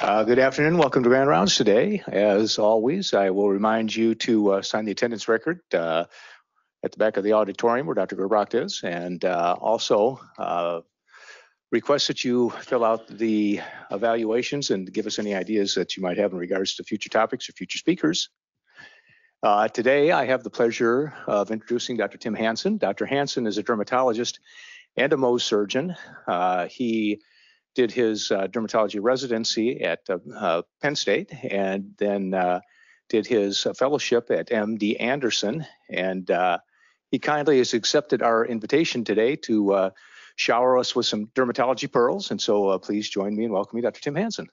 Uh, good afternoon. Welcome to Grand Rounds today. As always, I will remind you to uh, sign the attendance record uh, at the back of the auditorium where Dr. Gerbach is, and uh, also uh, request that you fill out the evaluations and give us any ideas that you might have in regards to future topics or future speakers. Uh, today, I have the pleasure of introducing Dr. Tim Hansen. Dr. Hansen is a dermatologist and a Mohs surgeon. Uh, he did his uh, dermatology residency at uh, uh, Penn State and then uh, did his fellowship at MD Anderson. And he kindly has accepted our invitation today to shower us with some dermatology pearls. And so please join me in welcoming Dr. Tim Hansen.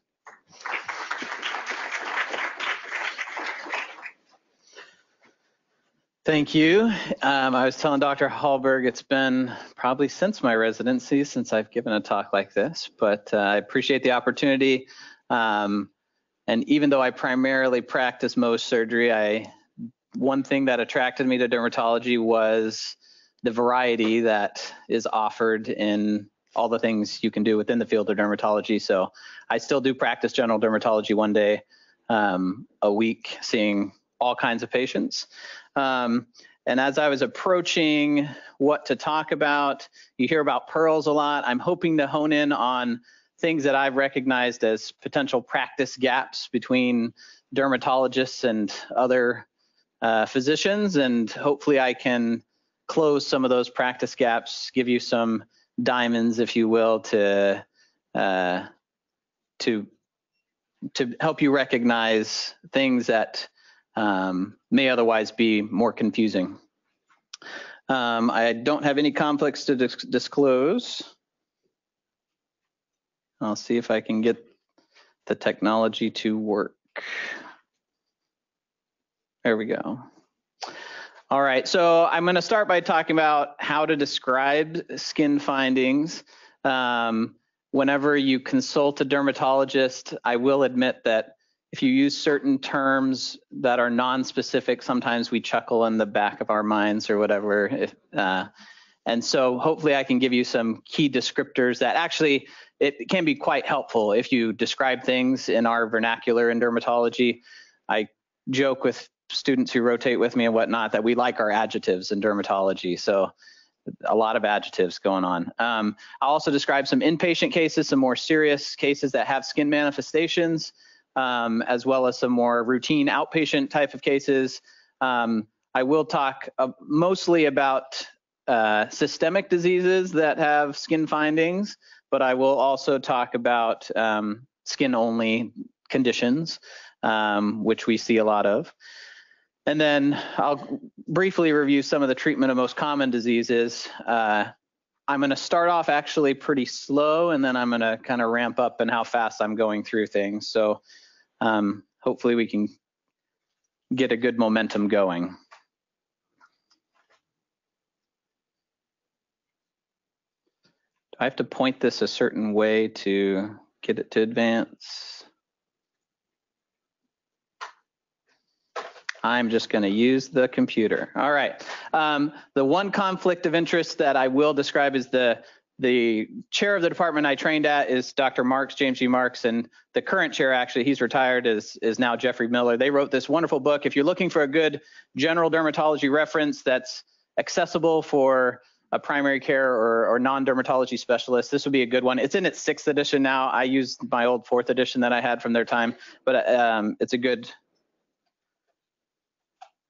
Thank you. Um, I was telling Dr. Hallberg it's been probably since my residency since I've given a talk like this, but uh, I appreciate the opportunity. Um, and even though I primarily practice Mohs surgery, I one thing that attracted me to dermatology was the variety that is offered in all the things you can do within the field of dermatology. So I still do practice general dermatology one day um, a week, seeing all kinds of patients. Um, and as I was approaching what to talk about, you hear about pearls a lot. I'm hoping to hone in on things that I've recognized as potential practice gaps between dermatologists and other uh, physicians. And hopefully I can close some of those practice gaps, give you some diamonds, if you will, to uh, to to help you recognize things that um, may otherwise be more confusing. Um, I don't have any conflicts to dis disclose. I'll see if I can get the technology to work. There we go. All right, so I'm going to start by talking about how to describe skin findings. Um, whenever you consult a dermatologist, I will admit that if you use certain terms that are non-specific, sometimes we chuckle in the back of our minds or whatever. If, uh, and so hopefully I can give you some key descriptors that actually it can be quite helpful if you describe things in our vernacular in dermatology. I joke with students who rotate with me and whatnot that we like our adjectives in dermatology. So a lot of adjectives going on. Um, I'll also describe some inpatient cases, some more serious cases that have skin manifestations um, as well as some more routine outpatient type of cases. Um, I will talk uh, mostly about uh, systemic diseases that have skin findings, but I will also talk about um, skin-only conditions, um, which we see a lot of. And then I'll briefly review some of the treatment of most common diseases. Uh, I'm going to start off actually pretty slow, and then I'm going to kind of ramp up in how fast I'm going through things. So um, hopefully we can get a good momentum going. Do I have to point this a certain way to get it to advance? I'm just going to use the computer. All right. Um, the one conflict of interest that I will describe is the the chair of the department I trained at is Dr. Marks, James G. Marks, and the current chair, actually, he's retired, is, is now Jeffrey Miller. They wrote this wonderful book. If you're looking for a good general dermatology reference that's accessible for a primary care or, or non-dermatology specialist, this would be a good one. It's in its sixth edition now. I used my old fourth edition that I had from their time, but um, it's a good,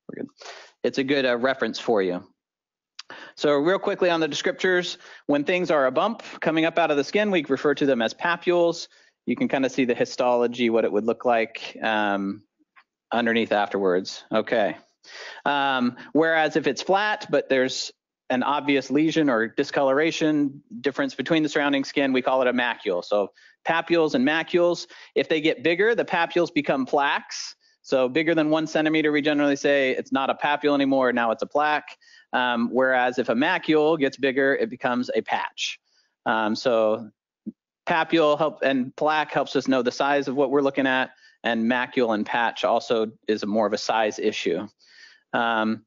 we're good. It's a good uh, reference for you. So real quickly on the descriptors, when things are a bump coming up out of the skin, we refer to them as papules. You can kind of see the histology, what it would look like um, underneath afterwards. Okay. Um, whereas if it's flat, but there's an obvious lesion or discoloration difference between the surrounding skin, we call it a macule. So papules and macules, if they get bigger, the papules become plaques. So bigger than one centimeter, we generally say it's not a papule anymore, now it's a plaque. Um, whereas if a macule gets bigger, it becomes a patch. Um, so papule help and plaque helps us know the size of what we're looking at, and macule and patch also is a more of a size issue. Um,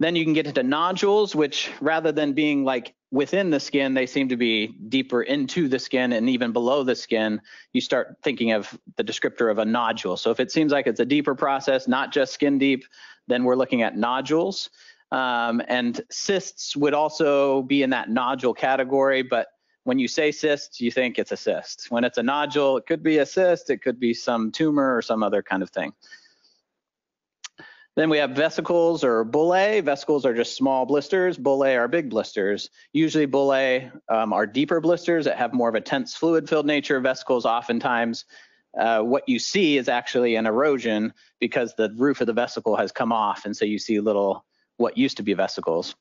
Then you can get into nodules, which rather than being like within the skin, they seem to be deeper into the skin and even below the skin. You start thinking of the descriptor of a nodule. So if it seems like it's a deeper process, not just skin deep, then we're looking at nodules. Um, and cysts would also be in that nodule category, but when you say cyst, you think it's a cyst. When it's a nodule, it could be a cyst, it could be some tumor or some other kind of thing. Then we have vesicles or bullae. Vesicles are just small blisters. Bullae are big blisters. Usually bullae um, are deeper blisters that have more of a tense fluid filled nature. Vesicles oftentimes uh, what you see is actually an erosion because the roof of the vesicle has come off and so you see little what used to be vesicles.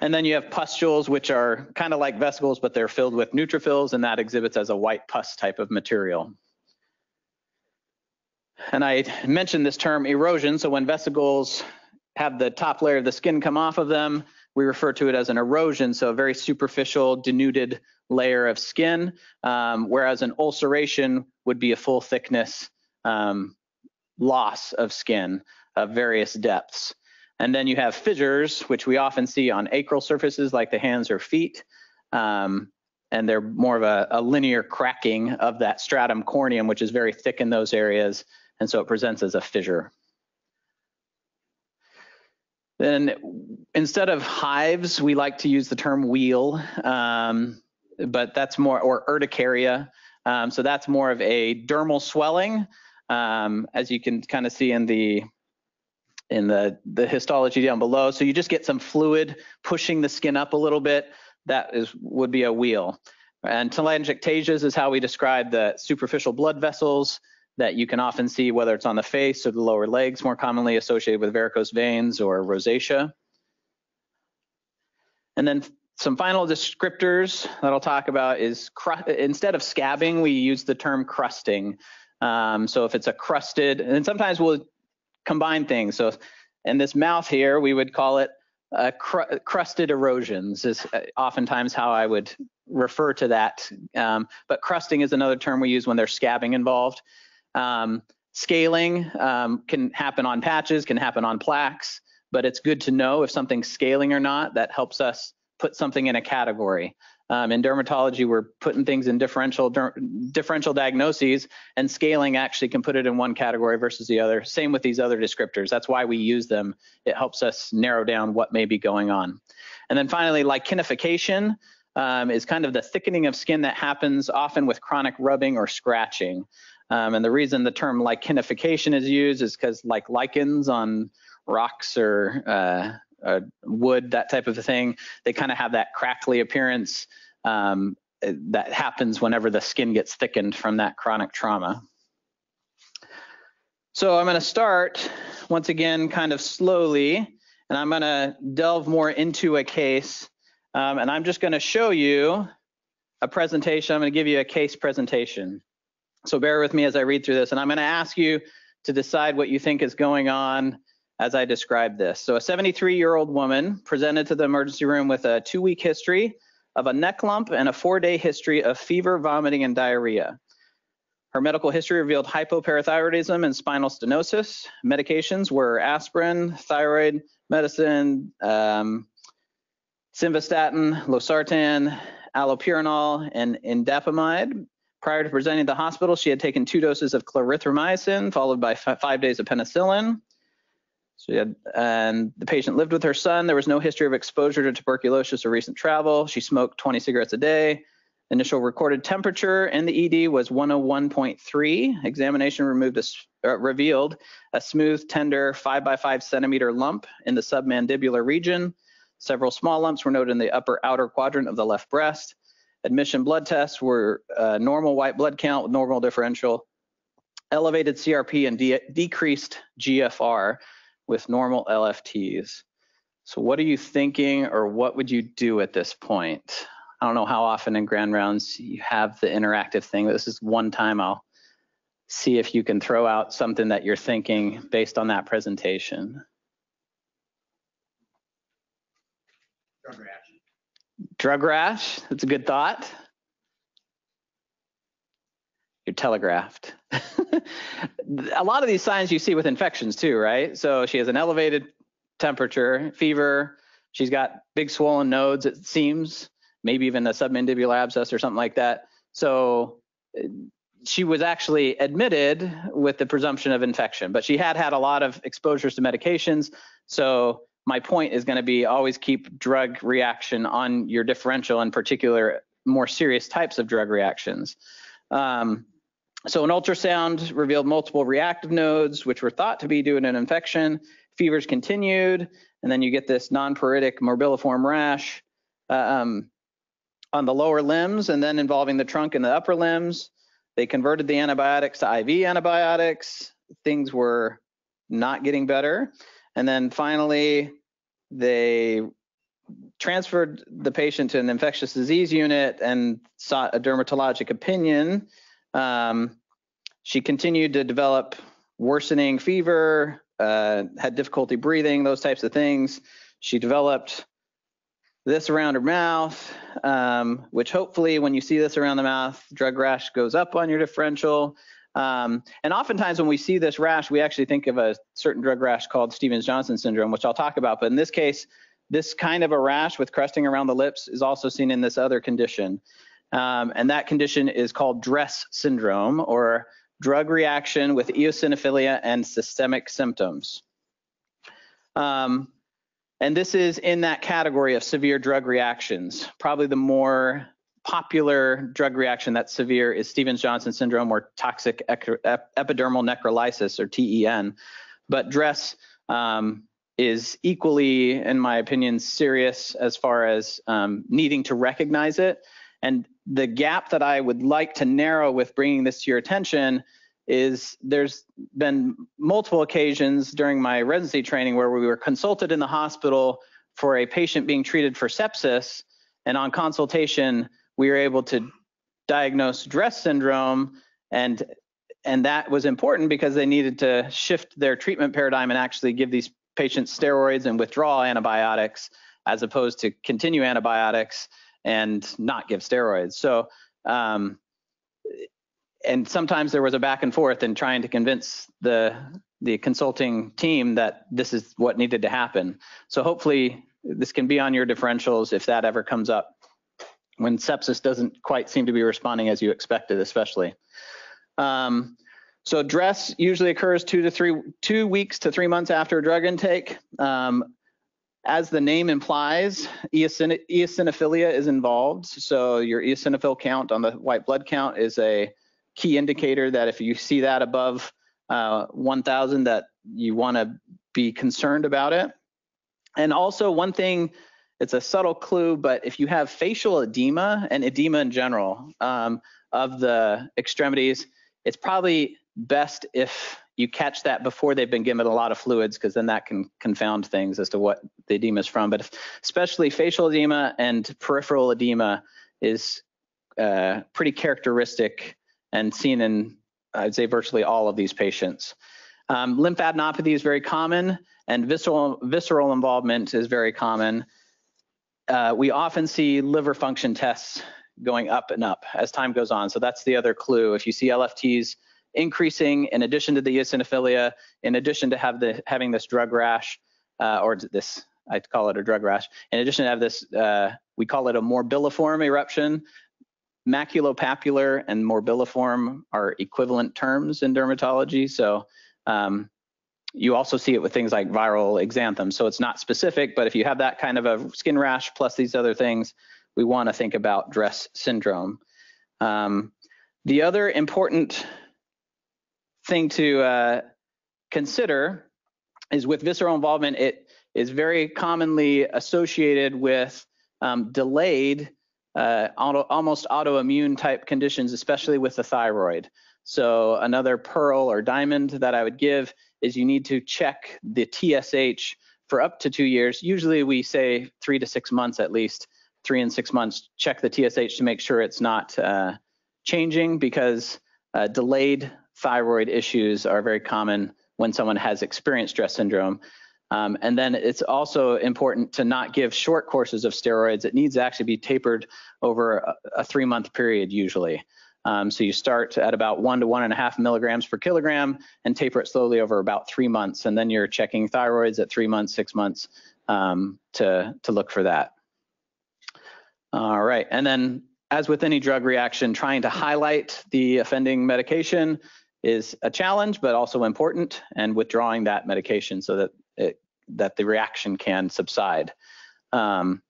And then you have pustules, which are kind of like vesicles, but they're filled with neutrophils, and that exhibits as a white pus type of material. And I mentioned this term erosion. So when vesicles have the top layer of the skin come off of them, we refer to it as an erosion. So a very superficial denuded layer of skin, um, whereas an ulceration would be a full thickness um, loss of skin of various depths. And then you have fissures, which we often see on acral surfaces like the hands or feet. Um, and they're more of a, a, linear cracking of that stratum corneum, which is very thick in those areas and so it presents as a fissure. Then instead of hives, we like to use the term wheal, um, but that's more, or urticaria. Um, so that's more of a dermal swelling, um, as you can kind of see in the in the, the histology down below. So you just get some fluid pushing the skin up a little bit. That is would be a wheal. And telangiectasias is how we describe the superficial blood vessels that you can often see whether it's on the face or the lower legs, more commonly associated with varicose veins or rosacea. And then some final descriptors that I'll talk about is instead of scabbing, we use the term crusting. Um, so if it's a crusted, and sometimes we'll combine things. So in this mouth here, we would call it uh, cr crusted erosions is uh, oftentimes how I would refer to that. Um, but crusting is another term we use when there's scabbing involved. Um, scaling um, can happen on patches, can happen on plaques, but it's good to know if something's scaling or not. That helps us put something in a category. Um, in dermatology, we're putting things in differential differential diagnoses, and scaling actually can put it in one category versus the other. Same with these other descriptors. That's why we use them. It helps us narrow down what may be going on. And then finally, lichenification um, is kind of the thickening of skin that happens often with chronic rubbing or scratching. Um, and the reason the term lichenification is used is because like lichens on rocks or uh, uh, wood, that type of a thing, they kind of have that crackly appearance um, that happens whenever the skin gets thickened from that chronic trauma. So I'm going to start once again kind of slowly, and I'm going to delve more into a case. Um, and I'm just going to show you a presentation. I'm going to give you a case presentation. So bear with me as I read through this, and I'm going to ask you to decide what you think is going on as I describe this. So a 73-year-old woman presented to the emergency room with a two-week history of a neck lump and a four-day history of fever, vomiting, and diarrhea. Her medical history revealed hypoparathyroidism and spinal stenosis. Medications were aspirin, thyroid medicine, um, simvastatin, losartan, allopurinol, and indapamide. Prior to presenting to the hospital, she had taken two doses of clarithromycin, followed by five days of penicillin. So had, and the patient lived with her son. There was no history of exposure to tuberculosis or recent travel. She smoked 20 cigarettes a day. Initial recorded temperature in the ED was 101.3. Examination removed a, uh, revealed a smooth, tender, five by five centimeter lump in the submandibular region. Several small lumps were noted in the upper outer quadrant of the left breast. Admission blood tests were uh, normal white blood count with normal differential, elevated CRP and de decreased GFR with normal LFTs. So what are you thinking or what would you do at this point? I don't know how often in grand rounds you have the interactive thing. but This is one time I'll see if you can throw out something that you're thinking based on that presentation. Drug rash, that's a good thought. You're telegraphed. a lot of these signs you see with infections too, right? So she has an elevated temperature, fever. She's got big swollen nodes, it seems, maybe even a submandibular abscess or something like that. So she was actually admitted with the presumption of infection, but she had had a lot of exposures to medications. So my point is going to be always keep drug reaction on your differential, in particular, more serious types of drug reactions. Um, so an ultrasound revealed multiple reactive nodes, which were thought to be due to an infection. Fevers continued, and then you get this non-pruritic morbilliform rash uh, um, on the lower limbs, and then involving the trunk and the upper limbs. They converted the antibiotics to IV antibiotics. Things were not getting better. And then finally, they transferred the patient to an infectious disease unit and sought a dermatologic opinion. Um, she continued to develop worsening fever, uh, had difficulty breathing, those types of things. She developed this around her mouth, um, which hopefully when you see this around the mouth, drug rash goes up on your differential. Um, and oftentimes when we see this rash, we actually think of a certain drug rash called Stevens-Johnson syndrome, which I'll talk about. But in this case, this kind of a rash with crusting around the lips is also seen in this other condition. Um, and that condition is called DRESS syndrome or drug reaction with eosinophilia and systemic symptoms. Um, and this is in that category of severe drug reactions. Probably the more popular drug reaction that's severe is Stevens-Johnson syndrome or toxic epidermal necrolysis or TEN. But DRESS um, is equally, in my opinion, serious as far as um, needing to recognize it. And the gap that I would like to narrow with bringing this to your attention is there's been multiple occasions during my residency training where we were consulted in the hospital for a patient being treated for sepsis. And on consultation, we were able to diagnose DRESS syndrome and and that was important because they needed to shift their treatment paradigm and actually give these patients steroids and withdraw antibiotics as opposed to continue antibiotics and not give steroids. So, um, and sometimes there was a back and forth in trying to convince the the consulting team that this is what needed to happen. So hopefully this can be on your differentials if that ever comes up when sepsis doesn't quite seem to be responding as you expected, especially. Um, so DRESS usually occurs two to three, two weeks to three months after drug intake. Um, as the name implies, eosin eosinophilia is involved. So your eosinophil count on the white blood count is a key indicator that if you see that above uh, 1,000, that you want to be concerned about it. And also one thing, it's a subtle clue, but if you have facial edema and edema in general um, of the extremities, it's probably best if you catch that before they've been given a lot of fluids because then that can confound things as to what the edema is from. But especially facial edema and peripheral edema is uh, pretty characteristic and seen in, I'd say, virtually all of these patients. Um, lymphadenopathy is very common and visceral, visceral involvement is very common. Uh, we often see liver function tests going up and up as time goes on. So that's the other clue. If you see LFTs increasing in addition to the eosinophilia, in addition to have the having this drug rash, uh, or this, I call it a drug rash, in addition to have this, uh, we call it a morbilliform eruption. Maculopapular and morbilliform are equivalent terms in dermatology. So um, you also see it with things like viral exanthem. So it's not specific, but if you have that kind of a skin rash plus these other things, we want to think about DRESS syndrome. Um, the other important thing to uh, consider is with visceral involvement, it is very commonly associated with um, delayed, uh, auto, almost autoimmune type conditions, especially with the thyroid. So another pearl or diamond that I would give is you need to check the TSH for up to two years. Usually we say three to six months at least, three and six months, check the TSH to make sure it's not uh, changing because uh, delayed thyroid issues are very common when someone has experienced DRESS syndrome. Um, and then it's also important to not give short courses of steroids. It needs to actually be tapered over a, a three month period usually. Um, so you start at about one to one and a half milligrams per kilogram and taper it slowly over about three months. And then you're checking thyroids at three months, six months um, to, to look for that. All right, and then as with any drug reaction, trying to highlight the offending medication is a challenge, but also important, and withdrawing that medication so that it, that the reaction can subside. Um,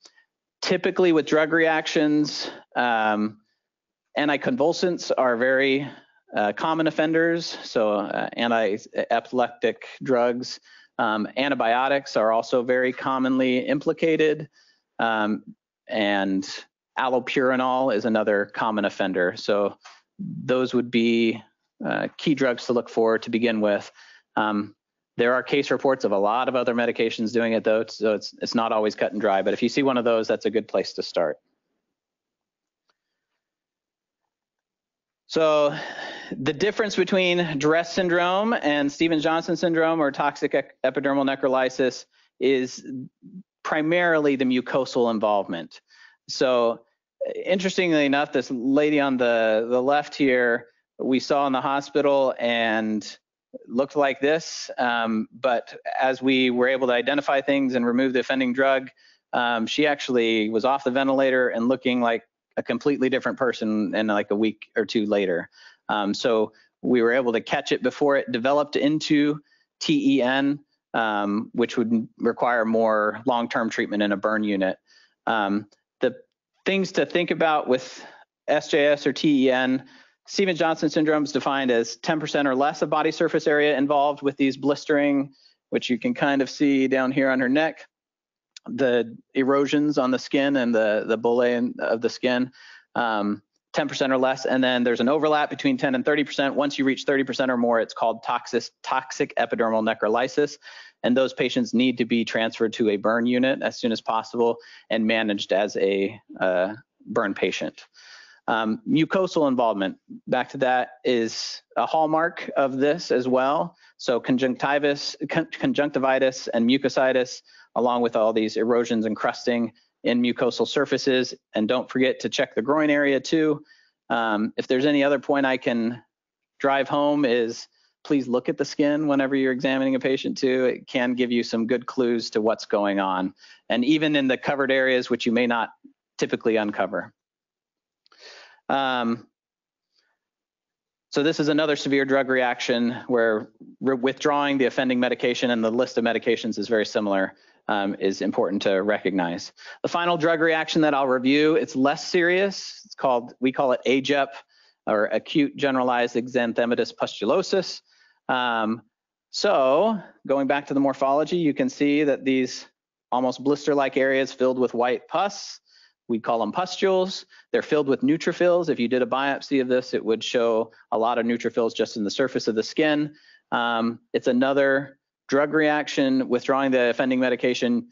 typically with drug reactions, um, anticonvulsants are very uh, common offenders, so uh, anti-epileptic drugs. Um, antibiotics are also very commonly implicated, um, and allopurinol is another common offender. So those would be uh, key drugs to look for to begin with. Um, there are case reports of a lot of other medications doing it though, so it's, it's not always cut and dry, but if you see one of those, that's a good place to start. So the difference between DRESS syndrome and Stevens-Johnson syndrome or toxic epidermal necrolysis is primarily the mucosal involvement. So interestingly enough, this lady on the, the left here, we saw in the hospital and looked like this. Um, but as we were able to identify things and remove the offending drug, um, she actually was off the ventilator and looking like a completely different person in like a week or two later. Um, so we were able to catch it before it developed into TEN, um, which would require more long-term treatment in a burn unit. Um, the things to think about with SJS or TEN, Stevens-Johnson syndrome is defined as 10% or less of body surface area involved with these blistering, which you can kind of see down here on her neck, the erosions on the skin and the, the bullae of the skin, 10% um, or less. And then there's an overlap between 10 and 30%. Once you reach 30% or more, it's called toxic, toxic epidermal necrolysis. And those patients need to be transferred to a burn unit as soon as possible and managed as a uh, burn patient. Um, mucosal involvement, back to that, is a hallmark of this as well. So conjunctivitis, con conjunctivitis and mucositis, along with all these erosions and crusting in mucosal surfaces. And don't forget to check the groin area too. Um, if there's any other point I can drive home is please look at the skin whenever you're examining a patient too. It can give you some good clues to what's going on. And even in the covered areas, which you may not typically uncover. Um, so this is another severe drug reaction where withdrawing the offending medication and the list of medications is very similar um, is important to recognize. The final drug reaction that I'll review, it's less serious. It's called, we call it AGEP or acute generalized exanthematous pustulosis. Um, so going back to the morphology, you can see that these almost blister-like areas filled with white pus we call them pustules. They're filled with neutrophils. If you did a biopsy of this, it would show a lot of neutrophils just in the surface of the skin. Um, it's another drug reaction. Withdrawing the offending medication,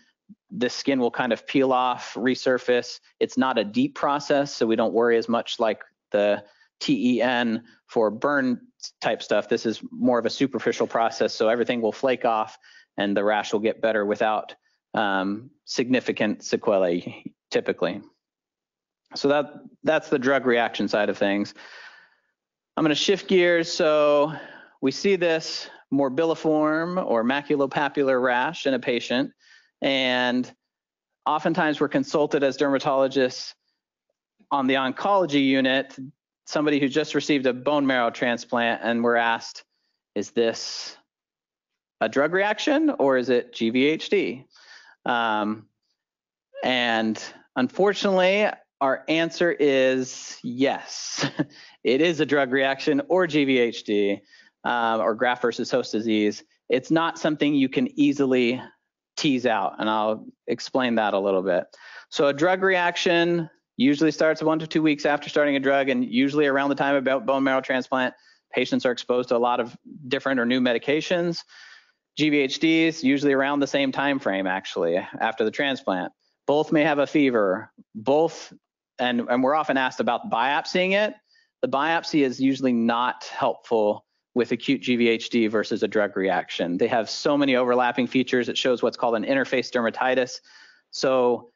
the skin will kind of peel off, resurface. It's not a deep process, so we don't worry as much like the TEN for burn type stuff. This is more of a superficial process, so everything will flake off and the rash will get better without um, significant sequelae typically. So that that's the drug reaction side of things. I'm going to shift gears. So we see this morbilliform or maculopapular rash in a patient, and oftentimes we're consulted as dermatologists on the oncology unit, somebody who just received a bone marrow transplant, and we're asked, is this a drug reaction or is it GVHD? Um, and Unfortunately, our answer is yes. it is a drug reaction or GVHD um, or graft versus host disease. It's not something you can easily tease out, and I'll explain that a little bit. So a drug reaction usually starts one to two weeks after starting a drug, and usually around the time of bone marrow transplant, patients are exposed to a lot of different or new medications. GVHDs usually around the same time frame, actually, after the transplant both may have a fever, both, and, and we're often asked about biopsying it. The biopsy is usually not helpful with acute GVHD versus a drug reaction. They have so many overlapping features. It shows what's called an interface dermatitis. So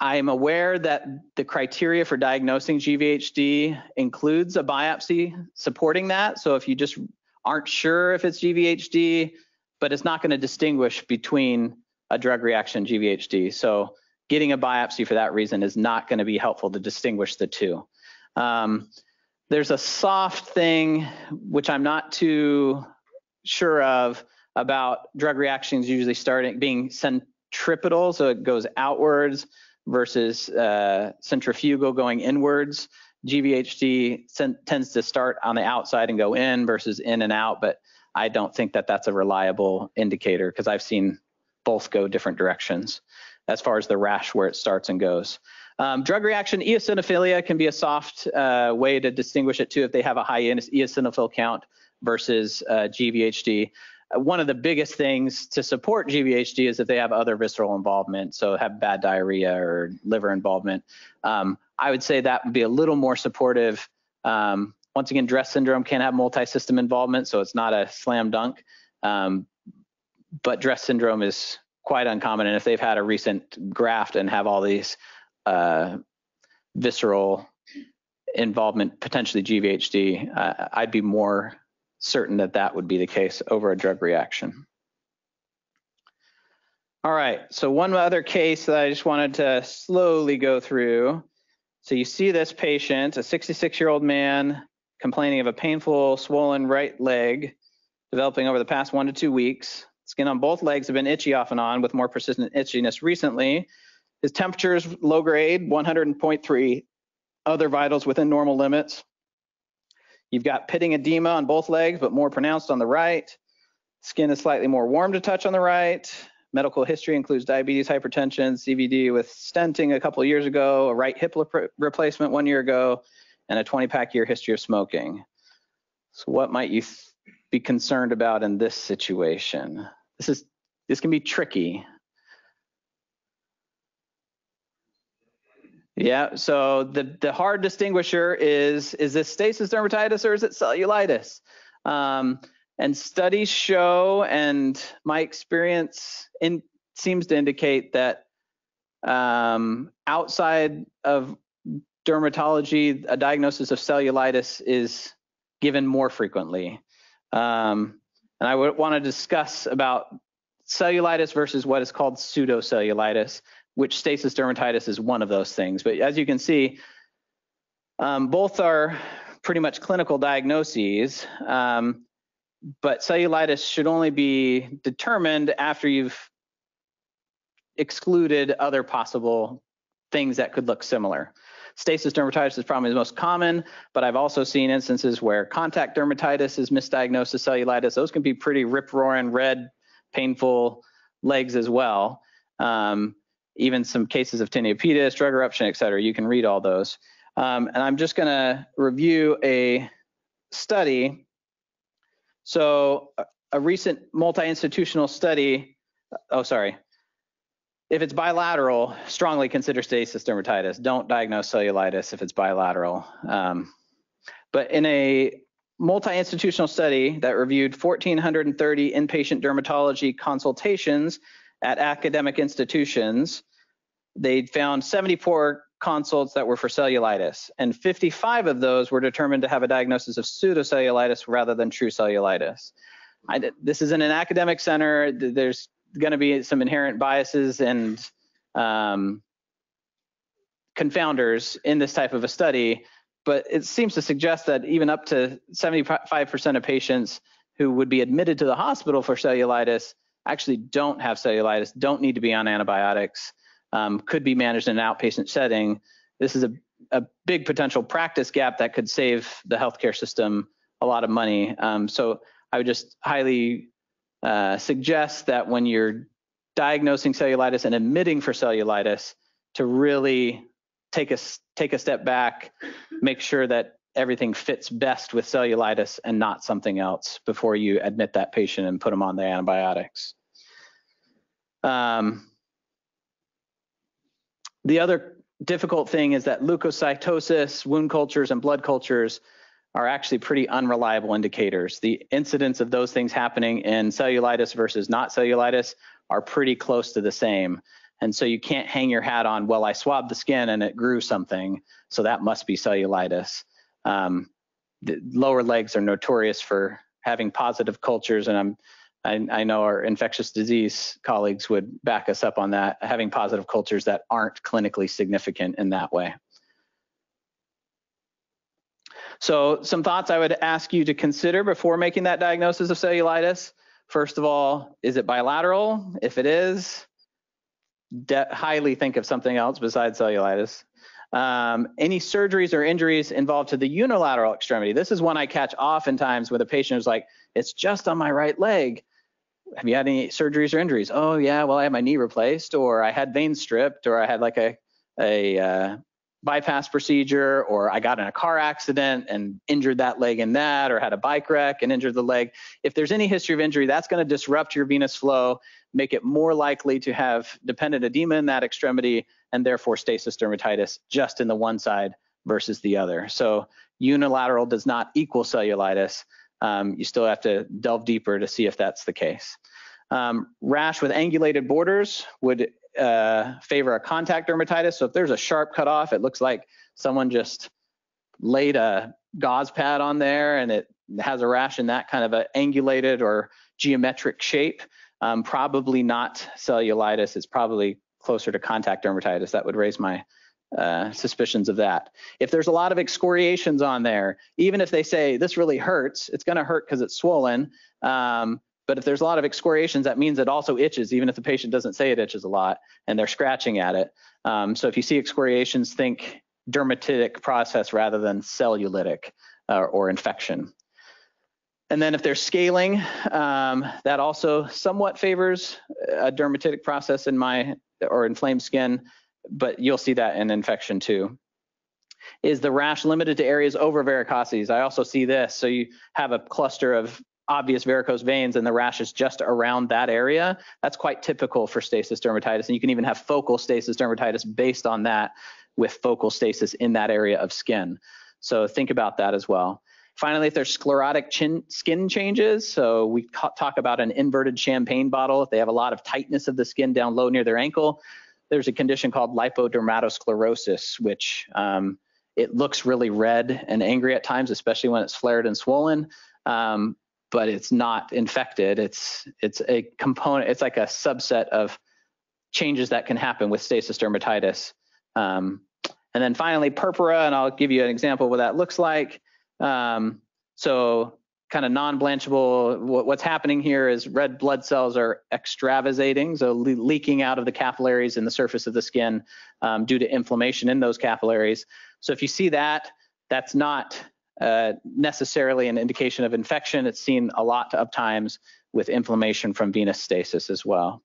I'm aware that the criteria for diagnosing GVHD includes a biopsy supporting that. So if you just aren't sure if it's GVHD, but it's not going to distinguish between a drug reaction GVHD. So getting a biopsy for that reason is not going to be helpful to distinguish the two. Um, there's a soft thing, which I'm not too sure of, about drug reactions usually starting being centripetal, so it goes outwards versus uh, centrifugal going inwards. GVHD tends to start on the outside and go in versus in and out, but I don't think that that's a reliable indicator because I've seen both go different directions as far as the rash where it starts and goes. Um, drug reaction eosinophilia can be a soft uh, way to distinguish it too if they have a high eosinophil count versus uh, GVHD. Uh, one of the biggest things to support GVHD is if they have other visceral involvement, so have bad diarrhea or liver involvement. Um, I would say that would be a little more supportive. Um, once again, DRESS syndrome can have multi-system involvement, so it's not a slam dunk. Um, but DRESS syndrome is quite uncommon, and if they've had a recent graft and have all these uh, visceral involvement, potentially GVHD, uh, I'd be more certain that that would be the case over a drug reaction. All right, so one other case that I just wanted to slowly go through. So you see this patient, a 66 year old man complaining of a painful swollen right leg developing over the past one to two weeks. Skin on both legs have been itchy off and on with more persistent itchiness recently. His temperature is low grade, 100.3, other vitals within normal limits. You've got pitting edema on both legs, but more pronounced on the right. Skin is slightly more warm to touch on the right. Medical history includes diabetes, hypertension, CVD with stenting a couple years ago, a right hip replacement one year ago, and a 20 pack year history of smoking. So what might you be concerned about in this situation? This is this can be tricky. Yeah, so the, the hard distinguisher is, is this stasis dermatitis or is it cellulitis? Um, and studies show, and my experience in, seems to indicate that um, outside of dermatology, a diagnosis of cellulitis is given more frequently. Um, and I would want to discuss about cellulitis versus what is called pseudocellulitis which stasis dermatitis is one of those things. But as you can see, um, both are pretty much clinical diagnoses, um, but cellulitis should only be determined after you've excluded other possible things that could look similar. Stasis dermatitis is probably the most common, but I've also seen instances where contact dermatitis is misdiagnosed as cellulitis. Those can be pretty rip-roaring, red, painful legs as well. Um, even some cases of tinea pedis, drug eruption, et cetera. You can read all those. Um, and I'm just going to review a study. So a, a recent multi-institutional study, oh, sorry. If it's bilateral, strongly consider stasis dermatitis. Don't diagnose cellulitis if it's bilateral. Um, but in a multi-institutional study that reviewed 1,430 inpatient dermatology consultations at academic institutions, they found 74 consults that were for cellulitis, and 55 of those were determined to have a diagnosis of pseudocellulitis rather than true cellulitis. I, this is in an academic center. There's going to be some inherent biases and um, confounders in this type of a study, but it seems to suggest that even up to 75% of patients who would be admitted to the hospital for cellulitis actually don't have cellulitis, don't need to be on antibiotics, um, could be managed in an outpatient setting. This is a, a big potential practice gap that could save the healthcare system a lot of money. Um, so I would just highly uh, suggest that when you're diagnosing cellulitis and admitting for cellulitis, to really take a take a step back, make sure that everything fits best with cellulitis and not something else before you admit that patient and put them on the antibiotics. Um, the other difficult thing is that leukocytosis, wound cultures, and blood cultures are actually pretty unreliable indicators. The incidence of those things happening in cellulitis versus not cellulitis are pretty close to the same. And so you can't hang your hat on, well, I swabbed the skin and it grew something, so that must be cellulitis. Um, the lower legs are notorious for having positive cultures, and I'm I, I, know our infectious disease colleagues would back us up on that, having positive cultures that aren't clinically significant in that way. So some thoughts I would ask you to consider before making that diagnosis of cellulitis. First of all, is it bilateral? If it is, highly think of something else besides cellulitis. Um, any surgeries or injuries involved to the unilateral extremity. This is one I catch oftentimes with a patient who's like, it's just on my right leg. Have you had any surgeries or injuries? Oh yeah, well I had my knee replaced, or I had veins stripped, or I had like a a uh, bypass procedure, or I got in a car accident and injured that leg in that, or had a bike wreck and injured the leg. If there's any history of injury, that's going to disrupt your venous flow, make it more likely to have dependent edema in that extremity, and therefore stasis dermatitis just in the one side versus the other. So unilateral does not equal cellulitis. Um, you still have to delve deeper to see if that's the case. Um, rash with angulated borders would uh, favor a contact dermatitis. So if there's a sharp cutoff, it looks like someone just laid a gauze pad on there and it has a rash in that kind of an angulated or geometric shape. Um, probably not cellulitis. It's probably closer to contact dermatitis. That would raise my uh, suspicions of that. If there's a lot of excoriations on there, even if they say this really hurts, it's going to hurt because it's swollen. Um, but if there's a lot of excoriations, that means it also itches, even if the patient doesn't say it itches a lot and they're scratching at it. Um, so if you see excoriations, think dermatitic process rather than cellulitic uh, or infection. And then if there's scaling, um, that also somewhat favors a dermatitic process in my or inflamed skin, but you'll see that in infection too. Is the rash limited to areas over varicosities? I also see this. So you have a cluster of obvious varicose veins and the rash is just around that area, that's quite typical for stasis dermatitis. And you can even have focal stasis dermatitis based on that with focal stasis in that area of skin. So think about that as well. Finally, if there's sclerotic chin, skin changes, so we talk about an inverted champagne bottle, if they have a lot of tightness of the skin down low near their ankle, there's a condition called lipodermatosclerosis, which um, it looks really red and angry at times, especially when it's flared and swollen. Um, but it's not infected. It's it's a component. It's like a subset of changes that can happen with stasis dermatitis. Um, and then finally, purpura, and I'll give you an example of what that looks like. Um, so kind of non-blanchable, what, what's happening here is red blood cells are extravasating, so le leaking out of the capillaries in the surface of the skin um, due to inflammation in those capillaries. So if you see that, that's not uh, necessarily an indication of infection. It's seen a lot of times with inflammation from venous stasis as well,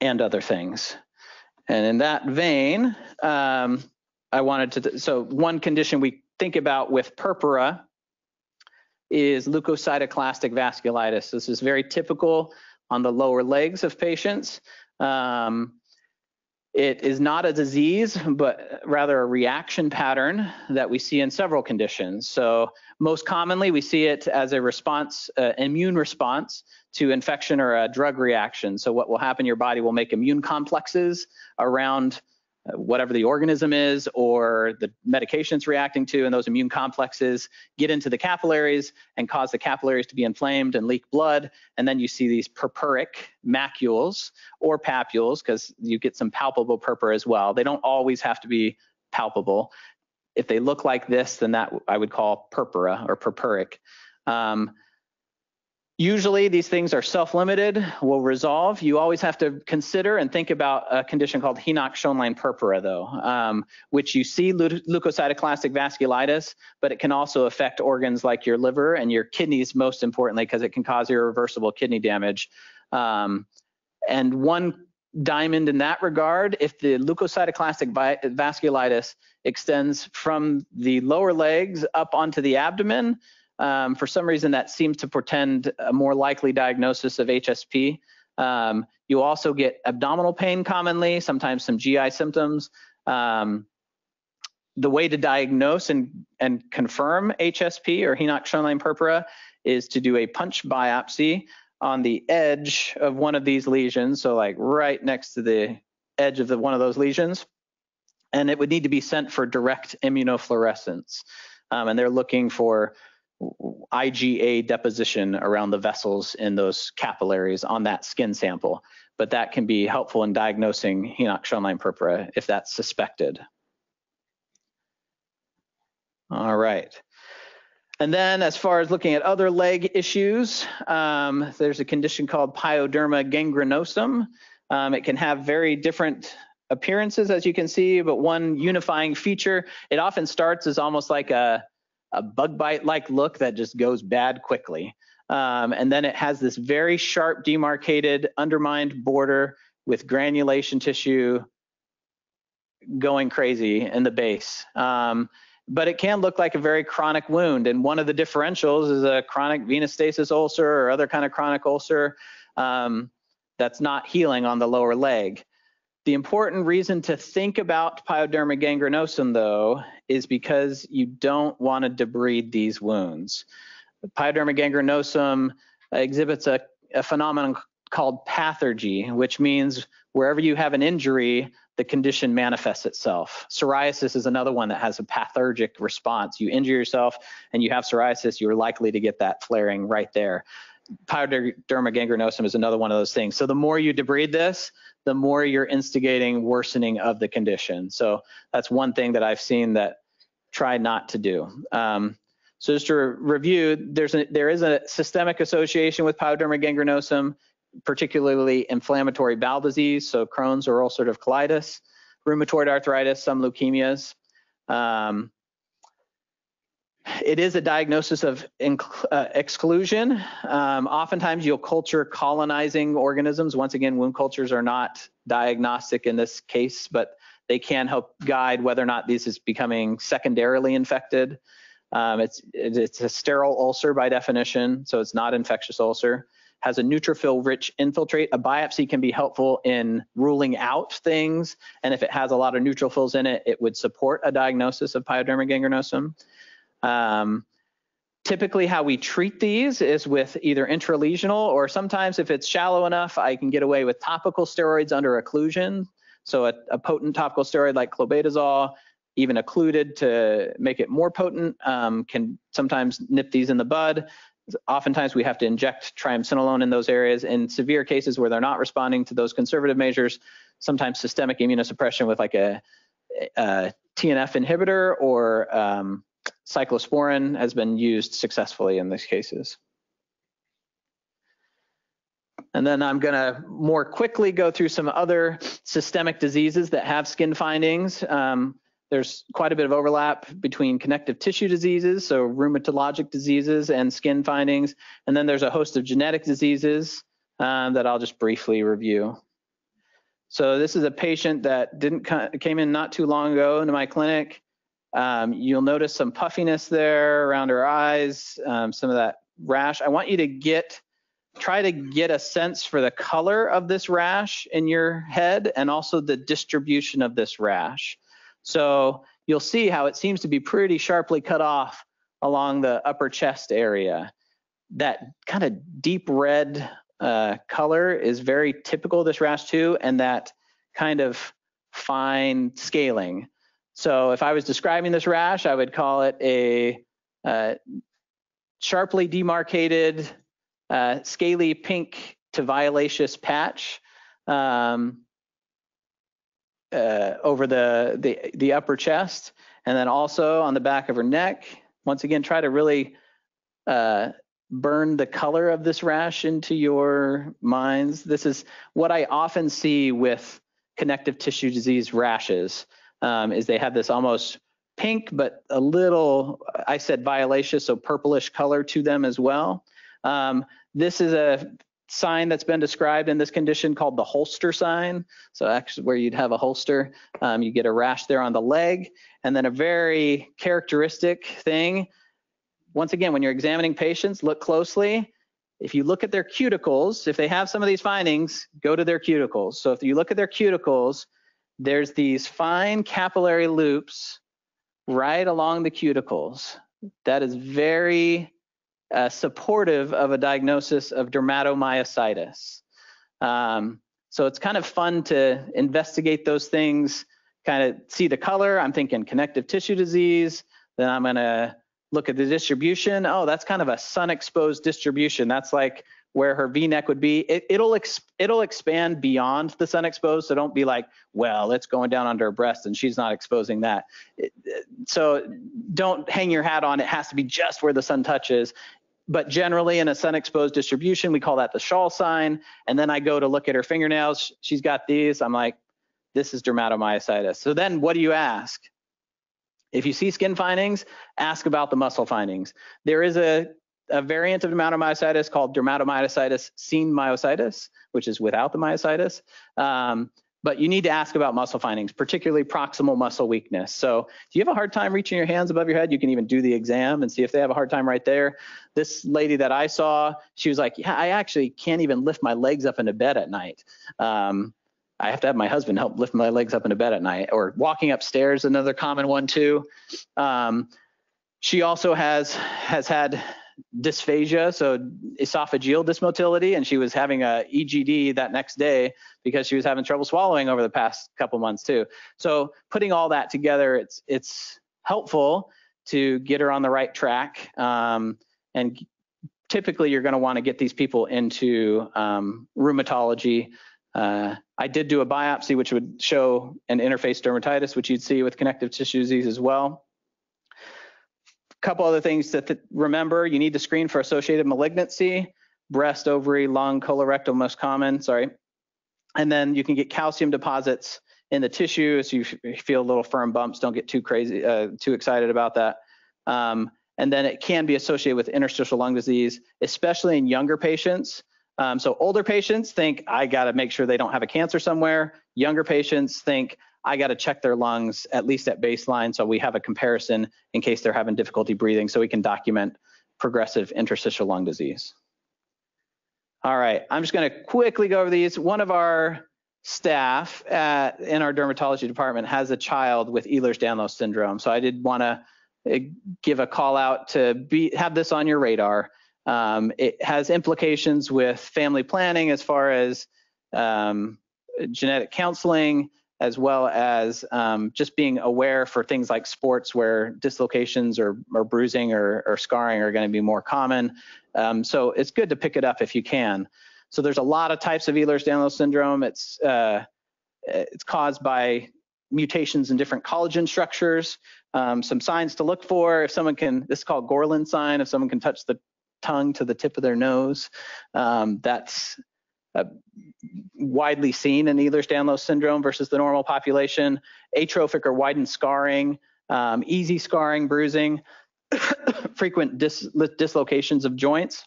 and other things. And in that vein, um, I wanted to, so one condition we think about with purpura is leukocytoclastic vasculitis. This is very typical on the lower legs of patients. Um, it is not a disease, but rather a reaction pattern that we see in several conditions. So most commonly, we see it as a response, uh, immune response to infection or a drug reaction. So what will happen, your body will make immune complexes around whatever the organism is or the medication it's reacting to, and those immune complexes get into the capillaries and cause the capillaries to be inflamed and leak blood. And then you see these purpuric macules or papules, because you get some palpable purpura as well. They don't always have to be palpable. If they look like this, then that I would call purpura or purpuric. Um, Usually these things are self-limited, will resolve. You always have to consider and think about a condition called Henoch-Schönlein purpura though, um, which you see leukocytoclastic vasculitis, but it can also affect organs like your liver and your kidneys most importantly because it can cause irreversible kidney damage. Um, and one diamond in that regard, if the leukocytoclastic vasculitis extends from the lower legs up onto the abdomen, um, for some reason, that seems to portend a more likely diagnosis of HSP. Um, you also get abdominal pain commonly, sometimes some GI symptoms. Um, the way to diagnose and, and confirm HSP or Henoch-Schönlein purpura is to do a punch biopsy on the edge of one of these lesions, so like right next to the edge of the, one of those lesions, and it would need to be sent for direct immunofluorescence. Um, and they're looking for IgA deposition around the vessels in those capillaries on that skin sample. But that can be helpful in diagnosing Henoch Schönlein purpura if that's suspected. All right. And then as far as looking at other leg issues, um, there's a condition called pyoderma gangrenosum. Um, it can have very different appearances, as you can see, but one unifying feature, it often starts as almost like a, a bug bite-like look that just goes bad quickly. Um, and then it has this very sharp demarcated undermined border with granulation tissue going crazy in the base. Um, but it can look like a very chronic wound. And one of the differentials is a chronic venous stasis ulcer or other kind of chronic ulcer um, that's not healing on the lower leg. The important reason to think about pyoderma gangrenosum, though, is because you don't want to debride these wounds. Pyoderma gangrenosum exhibits a, a phenomenon called pathergy, which means wherever you have an injury, the condition manifests itself. Psoriasis is another one that has a pathergic response. You injure yourself and you have psoriasis, you're likely to get that flaring right there. Pyoderma gangrenosum is another one of those things. So the more you debride this, the more you're instigating worsening of the condition. So that's one thing that I've seen that try not to do. Um, so just to review, there's a, there is a systemic association with pyoderma gangrenosum particularly inflammatory bowel disease, so Crohn's or ulcerative colitis, rheumatoid arthritis, some leukemias. Um, it is a diagnosis of uh, exclusion. Um, oftentimes you'll culture colonizing organisms. Once again, wound cultures are not diagnostic in this case, but they can help guide whether or not this is becoming secondarily infected. Um, it's, it's a sterile ulcer by definition, so it's not infectious ulcer has a neutrophil-rich infiltrate. A biopsy can be helpful in ruling out things, and if it has a lot of neutrophils in it, it would support a diagnosis of pyoderma gangrenosum. Um, typically how we treat these is with either intralesional or sometimes if it's shallow enough, I can get away with topical steroids under occlusion. So a, a potent topical steroid like clobetasol, even occluded to make it more potent, um, can sometimes nip these in the bud. Oftentimes we have to inject triamcinolone in those areas. In severe cases where they're not responding to those conservative measures, sometimes systemic immunosuppression with like a, a TNF inhibitor or um, cyclosporin has been used successfully in these cases. And then I'm going to more quickly go through some other systemic diseases that have skin findings. Um, there's quite a bit of overlap between connective tissue diseases, so rheumatologic diseases and skin findings. And then there's a host of genetic diseases um, that I'll just briefly review. So this is a patient that didn't came in not too long ago into my clinic. Um, you'll notice some puffiness there around her eyes, um, some of that rash. I want you to get try to get a sense for the color of this rash in your head and also the distribution of this rash. So you'll see how it seems to be pretty sharply cut off along the upper chest area. That kind of deep red uh, color is very typical of this rash too, and that kind of fine scaling. So if I was describing this rash, I would call it a uh, sharply demarcated, uh, scaly pink to violaceous patch. Um, uh, over the, the, the upper chest and then also on the back of her neck. Once again, try to really uh, burn the color of this rash into your minds. This is what I often see with connective tissue disease rashes um, is they have this almost pink, but a little, I said violaceous, so purplish color to them as well. Um, this is a sign that's been described in this condition called the holster sign. So actually where you'd have a holster, um, you get a rash there on the leg. And then a very characteristic thing, once again, when you're examining patients, look closely. If you look at their cuticles, if they have some of these findings, go to their cuticles. So if you look at their cuticles, there's these fine capillary loops right along the cuticles. That is very uh, supportive of a diagnosis of dermatomyositis. Um, so it's kind of fun to investigate those things, kind of see the color. I'm thinking connective tissue disease. Then I'm going to look at the distribution. Oh, that's kind of a sun exposed distribution. That's like where her V-neck would be. It, will it'll expand beyond the sun exposed. So don't be like, well, it's going down under her breast and she's not exposing that. It, so don't hang your hat on. It has to be just where the sun touches. But generally in a sun exposed distribution, we call that the shawl sign. And then I go to look at her fingernails. She's got these. I'm like, this is dermatomyositis. So then what do you ask? If you see skin findings, ask about the muscle findings. There is a, a variant of dermatomyositis called dermatomyositis sine myositis, which is without the myositis. Um, but you need to ask about muscle findings, particularly proximal muscle weakness. So if you have a hard time reaching your hands above your head, you can even do the exam and see if they have a hard time right there. This lady that I saw, she was like, yeah, I actually can't even lift my legs up into bed at night. Um, I have to have my husband help lift my legs up into bed at night or walking upstairs, another common one too. Um, she also has has had dysphagia, so esophageal dysmotility, and she was having a EGD that next day because she was having trouble swallowing over the past couple months too. So putting all that together, it's it's helpful to get her on the right track. Um, and typically, you're going to want to get these people into um, rheumatology uh, I did do a biopsy, which would show an interface dermatitis, which you'd see with connective tissue disease as well. Couple other things to th remember, you need to screen for associated malignancy, breast, ovary, lung, colorectal, most common, sorry. And then you can get calcium deposits in the tissue, so you feel little firm bumps. Don't get too crazy, uh, too excited about that. Um, and then it can be associated with interstitial lung disease, especially in younger patients. Um, so older patients think I got to make sure they don't have a cancer somewhere. Younger patients think I got to check their lungs at least at baseline so we have a comparison in case they're having difficulty breathing so we can document progressive interstitial lung disease. All right, I'm just going to quickly go over these. One of our staff at, in our dermatology department has a child with Ehlers-Danlos syndrome. So I did want to eh, give a call out to be have this on your radar. Um, it has implications with family planning as far as um, genetic counseling, as well as um, just being aware for things like sports where dislocations or, or bruising or, or, scarring are going to be more common. Um, so it's good to pick it up if you can. So there's a lot of types of Ehlers-Danlos syndrome. It's uh, it's caused by mutations in different collagen structures. Um, some signs to look for if someone can, this is called Gorlin sign, if someone can touch the tongue to the tip of their nose. Um, that's widely seen in Ehlers-Danlos syndrome versus the normal population. Atrophic or widened scarring, um, easy scarring, bruising, frequent dis dislocations of joints,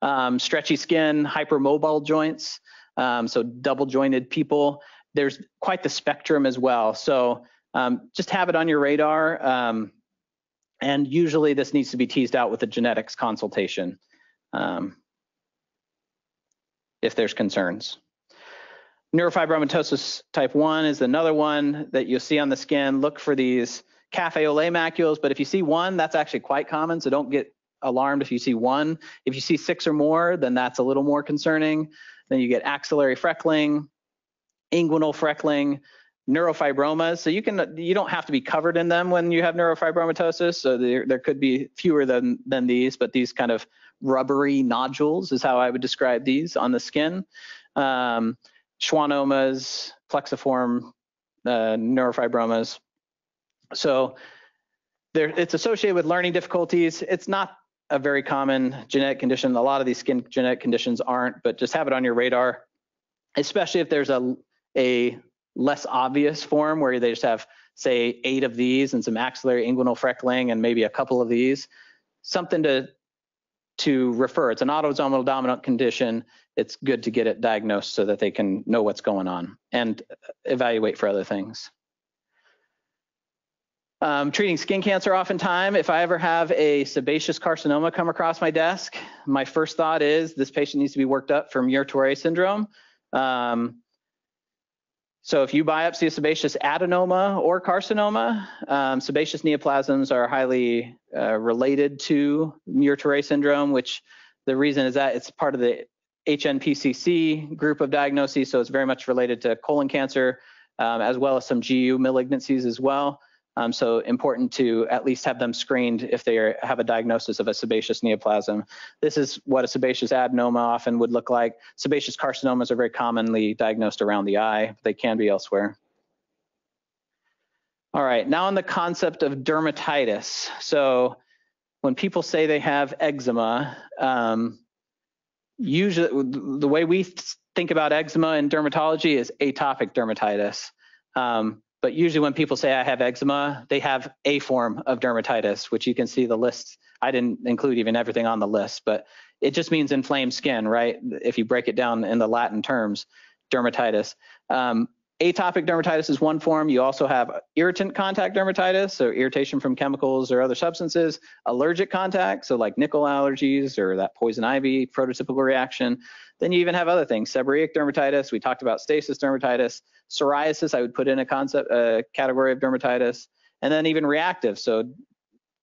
um, stretchy skin, hypermobile joints, um, so double jointed people. There's quite the spectrum as well. So um, just have it on your radar. Um, and usually this needs to be teased out with a genetics consultation um, if there's concerns. Neurofibromatosis type 1 is another one that you'll see on the skin. Look for these cafe au lait macules, but if you see one, that's actually quite common, so don't get alarmed if you see one. If you see six or more, then that's a little more concerning. Then you get axillary freckling, inguinal freckling, neurofibromas. So you can you don't have to be covered in them when you have neurofibromatosis. So there there could be fewer than than these, but these kind of rubbery nodules is how I would describe these on the skin. Um, schwannomas, plexiform uh, neurofibromas. So there, it's associated with learning difficulties. It's not a very common genetic condition. A lot of these skin genetic conditions aren't, but just have it on your radar, especially if there's a a less obvious form where they just have, say, eight of these and some axillary inguinal freckling and maybe a couple of these, something to to refer. It's an autosomal dominant condition. It's good to get it diagnosed so that they can know what's going on and evaluate for other things. Um, treating skin cancer oftentimes, if I ever have a sebaceous carcinoma come across my desk, my first thought is this patient needs to be worked up for Muir-Torre syndrome. Um, So if you biopsy a sebaceous adenoma or carcinoma, um, sebaceous neoplasms are highly uh, related to Muir-Torre syndrome, which the reason is that it's part of the HNPCC group of diagnoses, so it's very much related to colon cancer, um, as well as some GU malignancies as well. Um, so important to at least have them screened if they are, have a diagnosis of a sebaceous neoplasm. This is what a sebaceous adenoma often would look like. Sebaceous carcinomas are very commonly diagnosed around the eye. But they can be elsewhere. All right, now on the concept of dermatitis. So when people say they have eczema, um, usually the way we think about eczema in dermatology is atopic dermatitis. Um, but usually when people say I have eczema, they have a form of dermatitis, which you can see the list. I didn't include even everything on the list, but it just means inflamed skin, right? If you break it down in the Latin terms, dermatitis. Um, Atopic dermatitis is one form. You also have irritant contact dermatitis, so irritation from chemicals or other substances, allergic contact, so like nickel allergies or that poison ivy prototypical reaction. Then you even have other things, seborrheic dermatitis. We talked about stasis dermatitis, psoriasis. I would put in a concept, a category of dermatitis, and then even reactive, so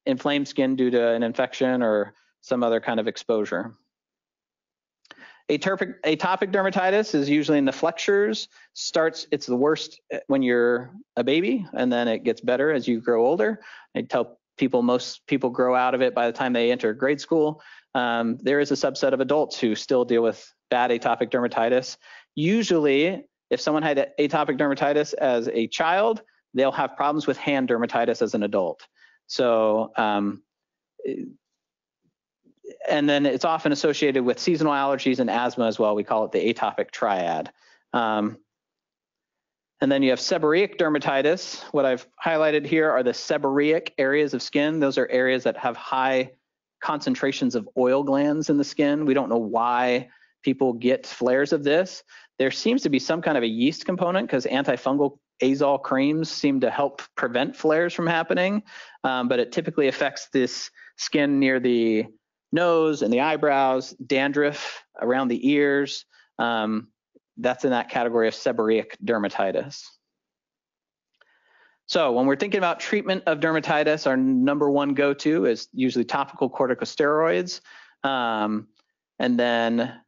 inflamed skin due to an infection or some other kind of exposure. Atopic, atopic dermatitis is usually in the flexures. Starts, it's the worst when you're a baby, and then it gets better as you grow older. I tell people most people grow out of it by the time they enter grade school. Um, there is a subset of adults who still deal with bad atopic dermatitis. Usually, if someone had atopic dermatitis as a child, they'll have problems with hand dermatitis as an adult. So um, and then it's often associated with seasonal allergies and asthma as well. We call it the atopic triad. Um, and then you have seborrheic dermatitis. What I've highlighted here are the seborrheic areas of skin. Those are areas that have high concentrations of oil glands in the skin. We don't know why people get flares of this. There seems to be some kind of a yeast component because antifungal azole creams seem to help prevent flares from happening, um, but it typically affects this skin near the nose and the eyebrows, dandruff around the ears. Um, that's in that category of seborrheic dermatitis. So when we're thinking about treatment of dermatitis, our number one go-to is usually topical corticosteroids. Um, and then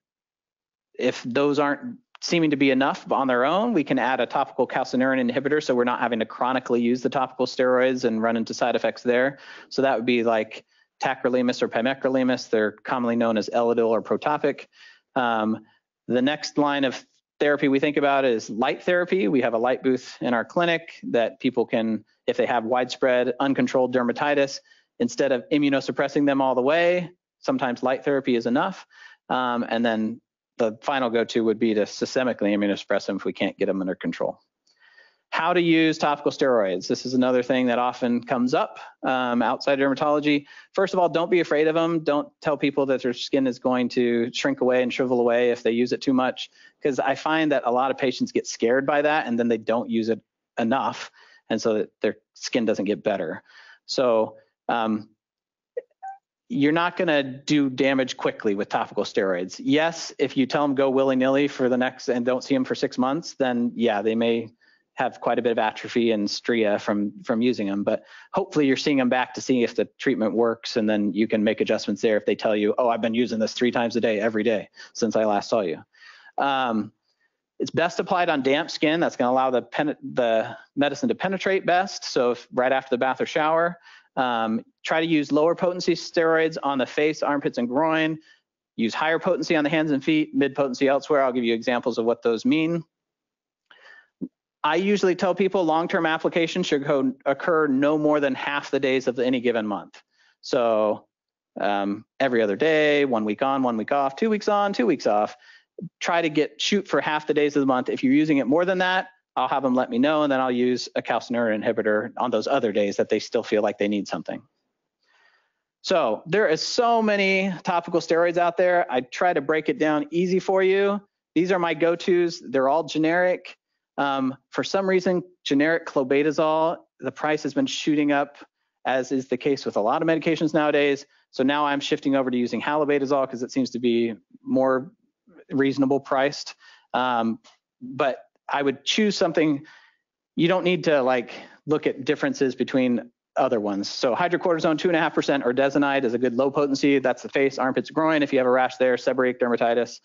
if those aren't seeming to be enough on their own, we can add a topical calcineurin inhibitor so we're not having to chronically use the topical steroids and run into side effects there. So that would be like tacrolimus or pimecrolimus. They're commonly known as Elidel or Protopic. Um, the next line of therapy we think about is light therapy. We have a light booth in our clinic that people can, if they have widespread uncontrolled dermatitis, instead of immunosuppressing them all the way, sometimes light therapy is enough. Um, and then the final go-to would be to systemically immunosuppress them if we can't get them under control how to use topical steroids. This is another thing that often comes up um, outside dermatology. First of all, don't be afraid of them. Don't tell people that their skin is going to shrink away and shrivel away if they use it too much, because I find that a lot of patients get scared by that and then they don't use it enough, and so that their skin doesn't get better. So um, you're not going to do damage quickly with topical steroids. Yes, if you tell them go willy-nilly for the next and don't see them for six months, then yeah, they may have quite a bit of atrophy and stria from from using them. But hopefully you're seeing them back to see if the treatment works, and then you can make adjustments there if they tell you, oh, I've been using this three times a day every day since I last saw you. Um, it's best applied on damp skin. That's going to allow the the medicine to penetrate best. So if right after the bath or shower, um, try to use lower potency steroids on the face, armpits, and groin. Use higher potency on the hands and feet, mid potency elsewhere. I'll give you examples of what those mean. I usually tell people long-term application should occur no more than half the days of any given month. So um, every other day, one week on, one week off, two weeks on, two weeks off. Try to get shoot for half the days of the month. If you're using it more than that, I'll have them let me know, and then I'll use a calcineurin inhibitor on those other days that they still feel like they need something. So there is so many topical steroids out there. I try to break it down easy for you. These are my go-tos. They're all generic. Um, for some reason, generic clobetasol, the price has been shooting up, as is the case with a lot of medications nowadays. So now I'm shifting over to using halobetasol because it seems to be more reasonable priced. Um, but I would choose something. You don't need to like look at differences between other ones. So hydrocortisone, two and a half percent, or desonide is a good low potency. That's the face, armpits, groin. If you have a rash there, seborrheic dermatitis,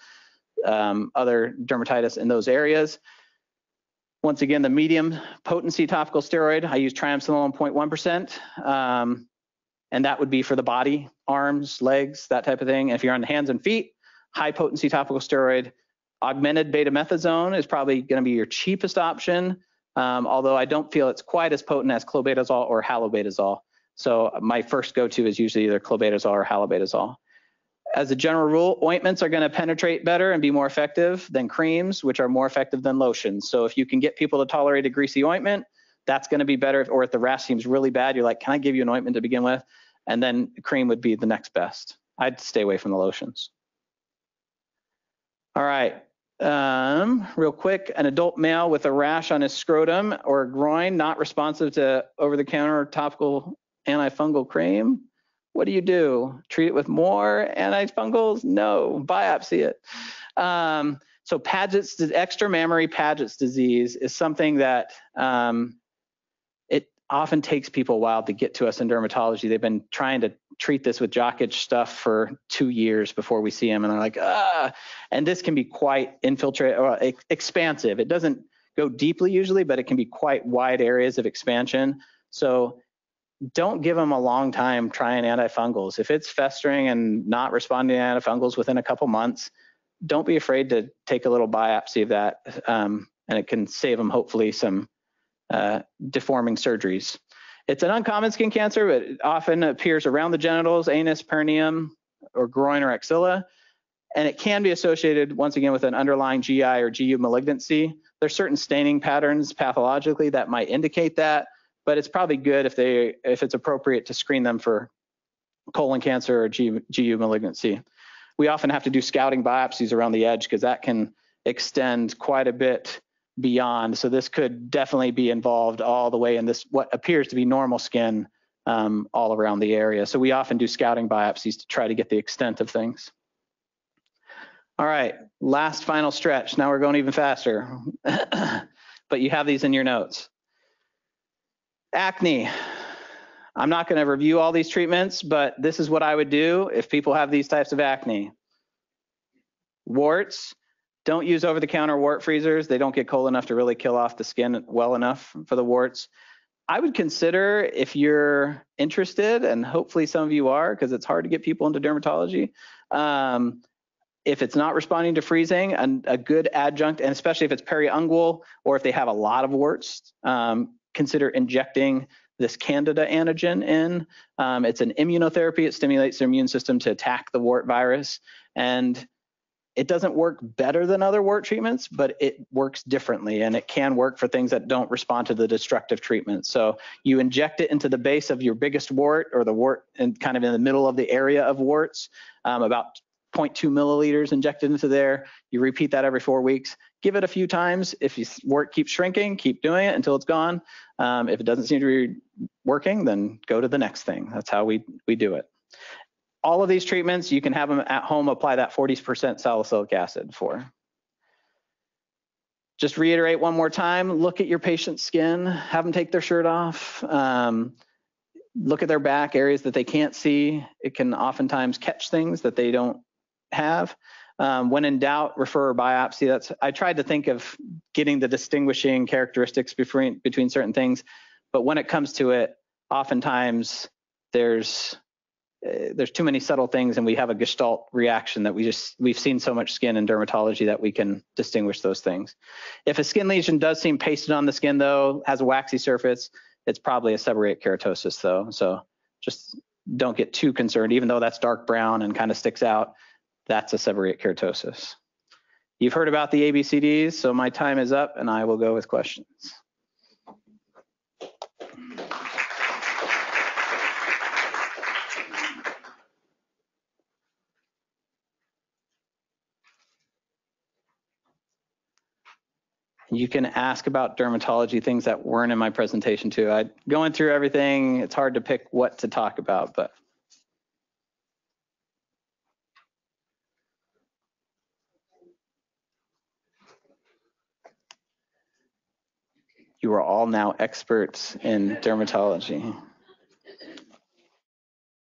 um, other dermatitis in those areas. Once again, the medium potency topical steroid, I use triamcinolone 0.1%, um, and that would be for the body, arms, legs, that type of thing. if you're on the hands and feet, high potency topical steroid, augmented betamethasone is probably going to be your cheapest option, um, although I don't feel it's quite as potent as clobetasol or halobetasol. So my first go-to is usually either clobetasol or halobetasol. As a general rule, ointments are going to penetrate better and be more effective than creams, which are more effective than lotions. So if you can get people to tolerate a greasy ointment, that's going to be better. Or if the rash seems really bad, you're like, can I give you an ointment to begin with? And then cream would be the next best. I'd stay away from the lotions. All right. Um, real quick, an adult male with a rash on his scrotum or groin, not responsive to over-the-counter topical antifungal cream. What do you do? Treat it with more antifungals? No, biopsy it. Um, so Paget's extramammary Paget's disease is something that um, often takes people a while to get to us in dermatology. They've been trying to treat this with jock itch stuff for two years before we see them, and they're like, ah. And this can be quite infiltrate or expansive. It doesn't go deeply usually, but it can be quite wide areas of expansion. So don't give them a long time trying antifungals. If it's festering and not responding to antifungals within a couple months, don't be afraid to take a little biopsy of that, um, and it can save them hopefully some uh, deforming surgeries. It's an uncommon skin cancer, but it often appears around the genitals, anus, perineum, or groin or axilla, and it can be associated once again with an underlying GI or GU malignancy. There's certain staining patterns pathologically that might indicate that, but it's probably good if they if it's appropriate to screen them for colon cancer or GU, GU malignancy. We often have to do scouting biopsies around the edge because that can extend quite a bit beyond. So this could definitely be involved all the way in this what appears to be normal skin um, all around the area. So we often do scouting biopsies to try to get the extent of things. All right, last final stretch. Now we're going even faster, but you have these in your notes. Acne. I'm not going to review all these treatments, but this is what I would do if people have these types of acne. Warts, don't use over-the-counter wart freezers. They don't get cold enough to really kill off the skin well enough for the warts. I would consider if you're interested, and hopefully some of you are, because it's hard to get people into dermatology. Um, if it's not responding to freezing, a, a, good adjunct, and especially if it's periungual or if they have a lot of warts, um, consider injecting this candida antigen in. Um, it's an immunotherapy. It stimulates their immune system to attack the wart virus. And it doesn't work better than other wart treatments, but it works differently and it can work for things that don't respond to the destructive treatment. So you inject it into the base of your biggest wart or the wart and kind of in the middle of the area of warts, um, about 0.2 milliliters injected into there. You repeat that every four weeks give it a few times. If your wart keeps shrinking, keep doing it until it's gone. Um, if it doesn't seem to be working, then go to the next thing. That's how we, we do it. All of these treatments, you can have them at home, apply that 40% salicylic acid for. Just reiterate one more time, look at your patient's skin, have them take their shirt off, um, look at their back, areas that they can't see. It can oftentimes catch things that they don't have. Um, when in doubt, refer biopsy. That's I tried to think of getting the distinguishing characteristics between between certain things, but when it comes to it, oftentimes there's uh, there's too many subtle things, and we have a gestalt reaction that we just we've seen so much skin in dermatology that we can distinguish those things. If a skin lesion does seem pasted on the skin, though, has a waxy surface, it's probably a seborrheic keratosis, though. So just don't get too concerned, even though that's dark brown and kind of sticks out that's a seborrheic keratosis. You've heard about the ABCDs, so my time is up and I will go with questions. You can ask about dermatology, things that weren't in my presentation too. I going through everything, it's hard to pick what to talk about, but You are all now experts in dermatology.